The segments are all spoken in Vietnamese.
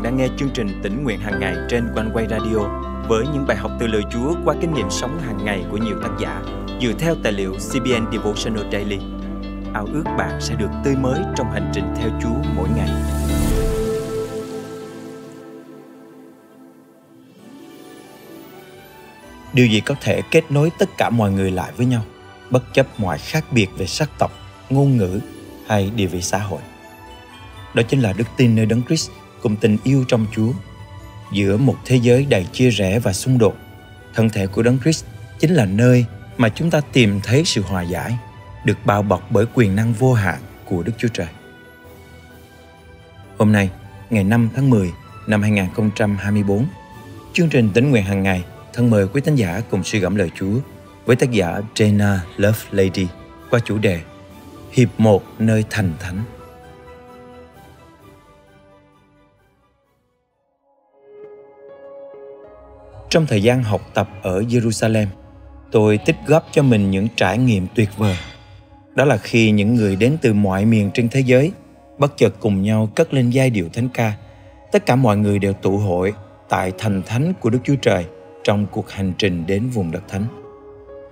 bạn đang nghe chương trình tỉnh nguyện hàng ngày trên quanh quay radio với những bài học từ lời Chúa qua kinh nghiệm sống hàng ngày của nhiều tác giả dựa theo tài liệu CBN Devotional Daily. Ao ước bạn sẽ được tươi mới trong hành trình theo Chúa mỗi ngày. Điều gì có thể kết nối tất cả mọi người lại với nhau, bất chấp mọi khác biệt về sắc tộc, ngôn ngữ hay địa vị xã hội? Đó chính là đức tin nơi Đấng Christ cùng tình yêu trong Chúa. Giữa một thế giới đầy chia rẽ và xung đột, thân thể của Đấng Christ chính là nơi mà chúng ta tìm thấy sự hòa giải, được bao bọc bởi quyền năng vô hạn của Đức Chúa Trời. Hôm nay, ngày 5 tháng 10 năm 2024, chương trình tính nguyện hàng ngày thân mời quý thánh giả cùng suy gẫm lời Chúa với tác giả Jenna Love Lady qua chủ đề Hiệp một nơi thành thánh. Trong thời gian học tập ở Jerusalem, tôi tích góp cho mình những trải nghiệm tuyệt vời. Đó là khi những người đến từ mọi miền trên thế giới bất chợt cùng nhau cất lên giai điệu thánh ca. Tất cả mọi người đều tụ hội tại thành thánh của Đức Chúa Trời trong cuộc hành trình đến vùng đất thánh.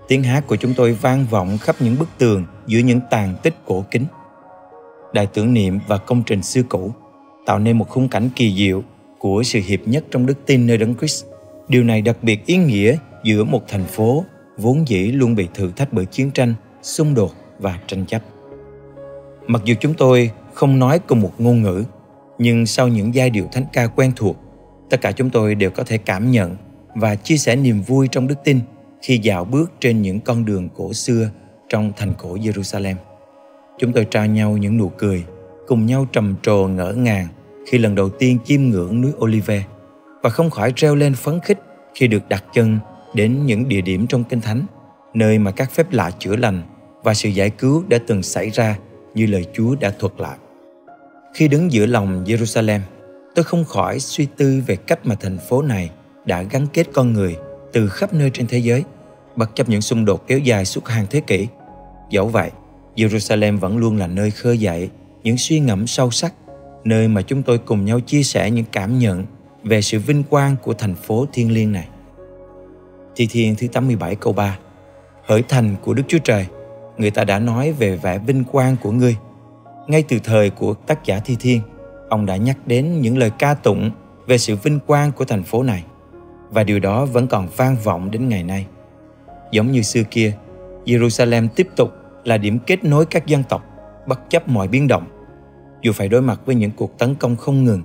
Tiếng hát của chúng tôi vang vọng khắp những bức tường giữa những tàn tích cổ kính. Đài tưởng niệm và công trình xưa cũ tạo nên một khung cảnh kỳ diệu của sự hiệp nhất trong đức tin nơi đấng Christ Điều này đặc biệt ý nghĩa giữa một thành phố vốn dĩ luôn bị thử thách bởi chiến tranh, xung đột và tranh chấp. Mặc dù chúng tôi không nói cùng một ngôn ngữ, nhưng sau những giai điệu thánh ca quen thuộc, tất cả chúng tôi đều có thể cảm nhận và chia sẻ niềm vui trong đức tin khi dạo bước trên những con đường cổ xưa trong thành cổ Jerusalem. Chúng tôi trao nhau những nụ cười, cùng nhau trầm trồ ngỡ ngàng khi lần đầu tiên chiêm ngưỡng núi Olive – và không khỏi reo lên phấn khích khi được đặt chân đến những địa điểm trong Kinh Thánh, nơi mà các phép lạ chữa lành và sự giải cứu đã từng xảy ra như lời Chúa đã thuật lại. Khi đứng giữa lòng Jerusalem, tôi không khỏi suy tư về cách mà thành phố này đã gắn kết con người từ khắp nơi trên thế giới, bất chấp những xung đột kéo dài suốt hàng thế kỷ. Dẫu vậy, Jerusalem vẫn luôn là nơi khơi dậy những suy ngẫm sâu sắc, nơi mà chúng tôi cùng nhau chia sẻ những cảm nhận về sự vinh quang của thành phố thiên liêng này. Thi Thiên thứ 87 câu 3 Hỡi thành của Đức Chúa Trời, người ta đã nói về vẻ vinh quang của ngươi. Ngay từ thời của tác giả Thi Thiên, ông đã nhắc đến những lời ca tụng về sự vinh quang của thành phố này và điều đó vẫn còn vang vọng đến ngày nay. Giống như xưa kia, Jerusalem tiếp tục là điểm kết nối các dân tộc bất chấp mọi biến động. Dù phải đối mặt với những cuộc tấn công không ngừng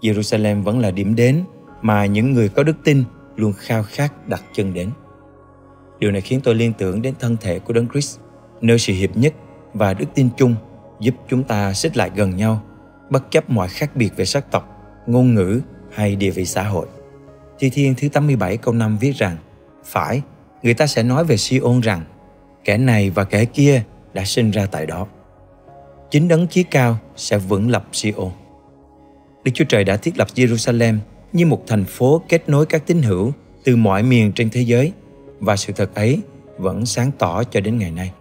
Jerusalem vẫn là điểm đến mà những người có đức tin luôn khao khát đặt chân đến. Điều này khiến tôi liên tưởng đến thân thể của Đấng Christ, nơi sự hiệp nhất và đức tin chung giúp chúng ta xích lại gần nhau, bất chấp mọi khác biệt về sắc tộc, ngôn ngữ hay địa vị xã hội. Thi Thiên thứ 87 câu 5 viết rằng, Phải, người ta sẽ nói về Siôn rằng, kẻ này và kẻ kia đã sinh ra tại đó. Chính đấng chí cao sẽ vững lập Siôn. Đức Chúa Trời đã thiết lập Jerusalem như một thành phố kết nối các tín hữu từ mọi miền trên thế giới và sự thật ấy vẫn sáng tỏ cho đến ngày nay.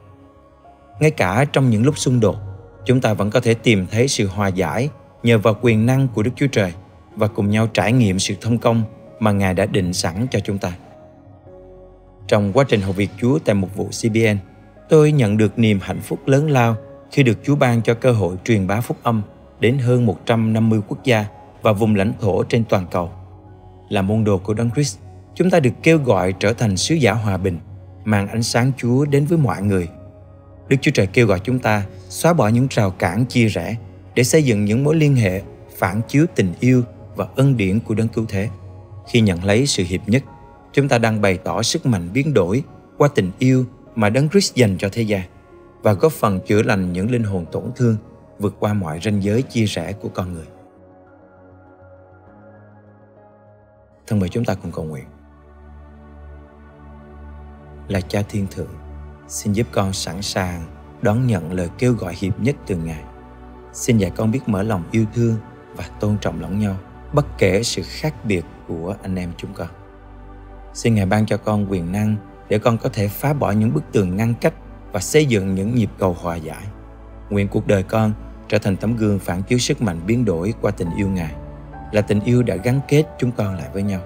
Ngay cả trong những lúc xung đột, chúng ta vẫn có thể tìm thấy sự hòa giải nhờ vào quyền năng của Đức Chúa Trời và cùng nhau trải nghiệm sự thông công mà Ngài đã định sẵn cho chúng ta. Trong quá trình học việc Chúa tại một vụ CBN, tôi nhận được niềm hạnh phúc lớn lao khi được Chúa ban cho cơ hội truyền bá phúc âm đến hơn 150 quốc gia và vùng lãnh thổ trên toàn cầu. Là môn đồ của Đấng Christ, chúng ta được kêu gọi trở thành sứ giả hòa bình, mang ánh sáng Chúa đến với mọi người. Đức Chúa Trời kêu gọi chúng ta xóa bỏ những rào cản chia rẽ để xây dựng những mối liên hệ phản chiếu tình yêu và ân điển của Đấng Cứu Thế. Khi nhận lấy sự hiệp nhất, chúng ta đang bày tỏ sức mạnh biến đổi qua tình yêu mà Đấng Christ dành cho thế gian và góp phần chữa lành những linh hồn tổn thương vượt qua mọi ranh giới chia rẽ của con người. Thân mời chúng ta cùng cầu nguyện. Là cha thiên thượng, xin giúp con sẵn sàng đón nhận lời kêu gọi hiệp nhất từ Ngài. Xin dạy con biết mở lòng yêu thương và tôn trọng lẫn nhau, bất kể sự khác biệt của anh em chúng con. Xin Ngài ban cho con quyền năng để con có thể phá bỏ những bức tường ngăn cách và xây dựng những nhịp cầu hòa giải. Nguyện cuộc đời con trở thành tấm gương phản chiếu sức mạnh biến đổi qua tình yêu Ngài. là tình yêu đã gắn kết chúng con lại với nhau.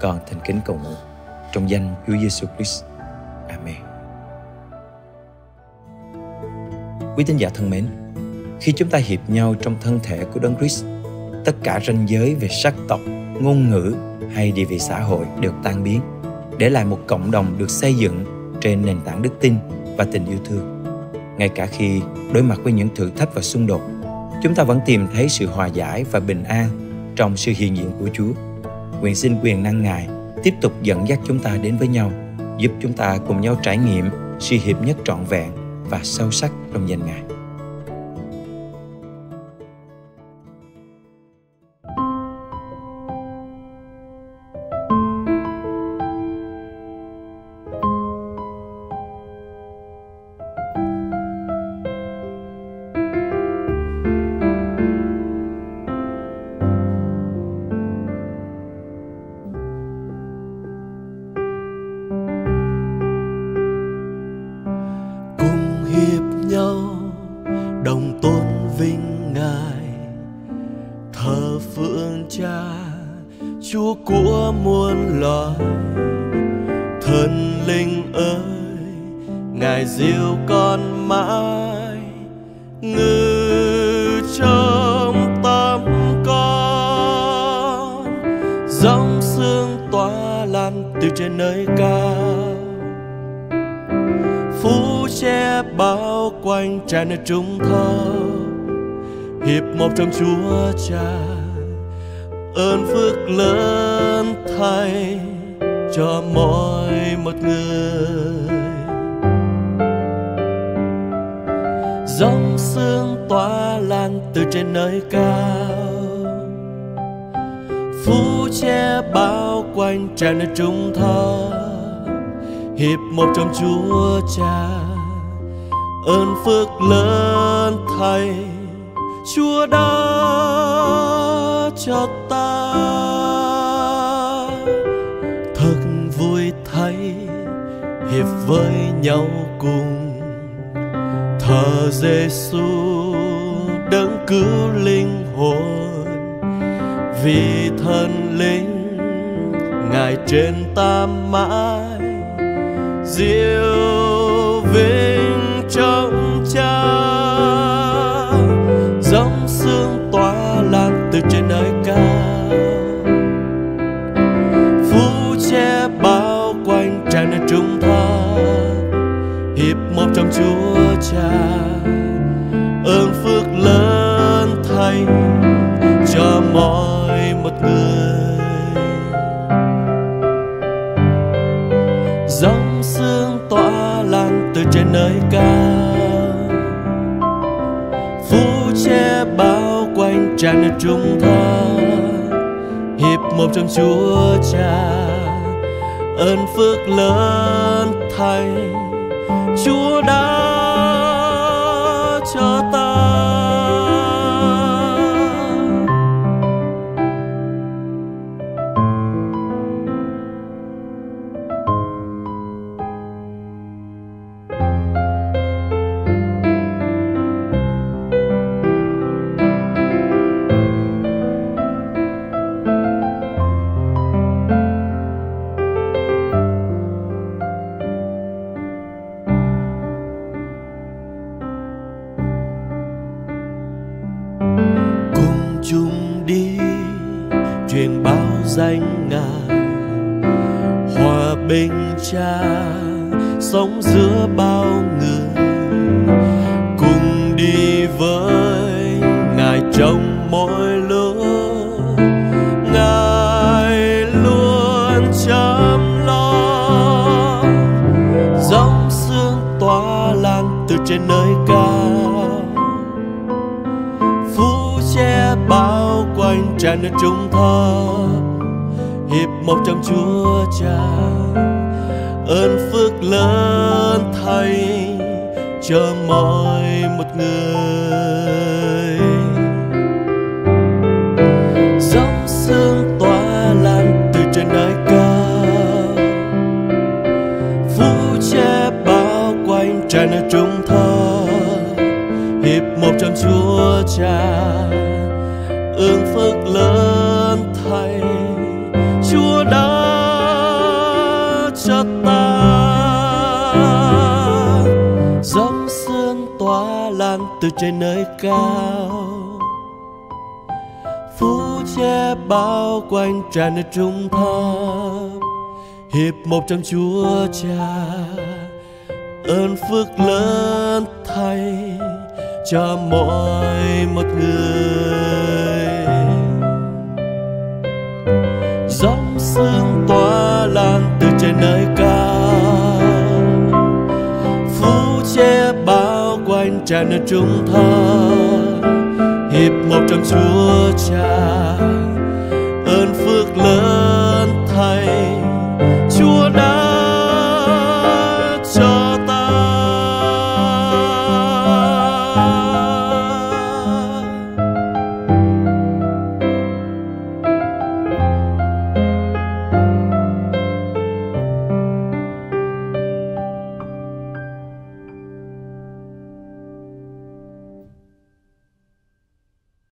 Con thành kính cầu nguyện trong danh Chúa Giêsu Christ. Amen. Quý tín giả thân mến, khi chúng ta hiệp nhau trong thân thể của Đấng Christ, tất cả ranh giới về sắc tộc, ngôn ngữ hay địa vị xã hội được tan biến, để lại một cộng đồng được xây dựng trên nền tảng đức tin và tình yêu thương. Ngay cả khi đối mặt với những thử thách và xung đột, chúng ta vẫn tìm thấy sự hòa giải và bình an trong sự hiện diện của Chúa. Nguyện xin quyền năng Ngài tiếp tục dẫn dắt chúng ta đến với nhau, giúp chúng ta cùng nhau trải nghiệm sự hiệp nhất trọn vẹn và sâu sắc trong danh Ngài. Chúa muôn loài. Thần linh ơi, ngài diêu con mãi. Ngự trong tâm con. Dòng sương tỏa lan từ trên nơi cao. Phú che bao quanh, tràn nơi trung thơ hiệp một trong chúa cha ơn phước lớn thay cho mỗi một người. Dòng sương tỏa lan từ trên nơi cao. Phú che bao quanh tràn nơi trung thơ. Hiệp một trong chúa cha. Ơn phước lớn thay chúa đã cho ta thật vui thay hiệp với nhau cùng. Thờ Giêsu đấng cứu linh hồn. Vì thần linh, ngài trên ta mãi. Diệu vinh trong cha. Dòng sương tỏa lan từ trên nơi cao. Cha. Ơn phước lớn thay cho mọi một người. Dòng sương tỏa lan từ trên nơi cao. Phú che bao quanh tràn ngập trung tháp hiệp một trong chúa cha. Ơn phước lớn thay chúa đã cho ta sống giữa bao người, cùng đi với ngài trong mỗi lúc. Ngài luôn chăm lo, dòng sương tỏa lan từ trên nơi cao. Phú che bao quanh, tràn nơi trung tháp hiệp một trong chúa cha ơn phước lớn thay cho mọi một người. Dòng sương tỏa lan từ trên nơi cao. Phú che bao quanh tràn ở trung thơ hiệp một trong chúa cha, ơn phước lớn lan từ trên nơi cao. Phú che bao quanh tràn nơi trung tháp hiệp một trong chúa cha, ơn phước lớn thay cho mỗi một người. Gióng sương tỏa lan từ trên nơi cao. Cha nơi trung ta hiệp một trong chúa cha.